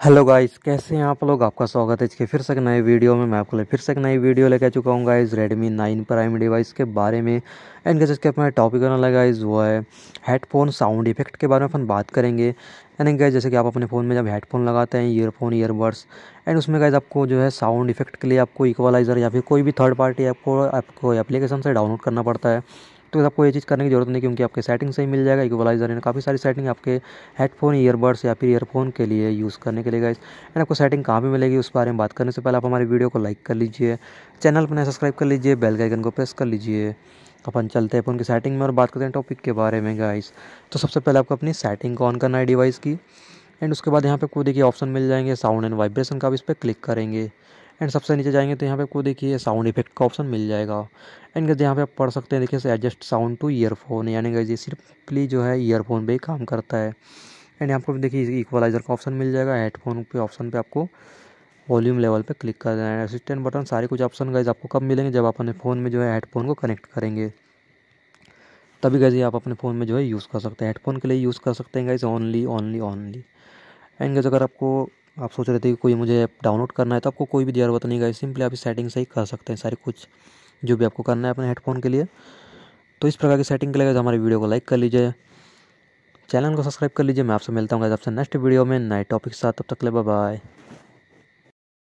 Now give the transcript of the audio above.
Hello guys, कैसे हैं आप लोग? आपका स्वागत है इसके फिर से एक नए वीडियो में। मैं आपको लिए फिर से एक नई वीडियो लेकर चुका हूँ guys Redmi nine prime device के बारे में। एंड कैसे इसके अपना टॉपिक होने लगा गाइस वो है हेडफोन साउंड इफ़ेक्ट के बारे में अपन बात करेंगे। एंड गाइस जैसे कि आप अपने फ़ोन में जब हेडफोन लगाते हैं ईयरफोन ईयरबड्स एंड उसमें गाइस आपको जो है साउंड इफ़ेक्ट के लिए आपको इक्वलाइज़र या फिर कोई भी थर्ड पार्टी आपको आपको एप्लीकेशन से डाउनलोड करना पड़ता है। तो आपको ये चीज़ करने की ज़रूरत नहीं, क्योंकि आपके सेटिंग से ही मिल जाएगा इक्वलाइजर है काफ़ी सारी सेटिंग आपके हेडफोन ईयरबड्स या फिर ईयरफोन के लिए यूज़ करने के लिए गाइस एंड आपको सेटिंग कहाँ पर मिलेगी, उस बारे में बात करने से पहले आप हमारी वीडियो को लाइक कर लीजिए चैनल पर सब्सक्राइब कर लीजिए बेल के आइकन को प्रेस कर लीजिए. अपन चलते हैं अपन की सेटिंग में और बात करते हैं टॉपिक के बारे में गाइस तो सबसे पहले आपको अपनी सेटिंग को ऑन करना है डिवाइस की. एंड उसके बाद यहाँ पे आपको देखिए ऑप्शन मिल जाएँगे साउंड एंड वाइब्रेशन का भी इस पर क्लिक करेंगे. एंड सबसे नीचे जाएँगे तो यहाँ पे आपको देखिए साउंड इफ़ेक्ट का ऑप्शन मिल जाएगा। एंड गज यहाँ पे आप पढ़ सकते हैं, देखिए एडजस्ट साउंड टू ईयरफोन यानी कि ये सिर्फली जो है ईयरफोन पे ही काम करता है। एंड यहाँ पर देखिए इक्वलाइजर का ऑप्शन मिल जाएगा। हेडफोन पे ऑप्शन पे आपको वॉल्यूम लेवल पे क्लिक कर देना है। असिस्टेंट बटन सारे कुछ ऑप्शन गाइज़ आपको कब मिलेंगे? जब आप अपने फ़ोन में जो है हेडफोन को कनेक्ट करेंगे। तभी गाइज़ आप अपने फ़ोन में जो है यूज़ कर सकते हैं। हेडफोन के लिए यूज़ कर सकते हैं guys only only only and guys अगर आपको आप सोच रहे थे कि कोई मुझे ऐप डाउनलोड करना है तो आपको कोई भी ज़रूरत नहीं गई सिंपली आप इस सेटिंग से ही कर सकते हैं सारी कुछ जो भी आपको करना है अपने हेडफोन के लिए। तो इस प्रकार की सेटिंग के लिए हमारे वीडियो को लाइक कर लीजिए। चैनल को सब्सक्राइब कर लीजिए, मैं आपसे मिलता हूँ आपसे नेक्स्ट वीडियो में नए टॉपिक के साथ, तब तक ले बाय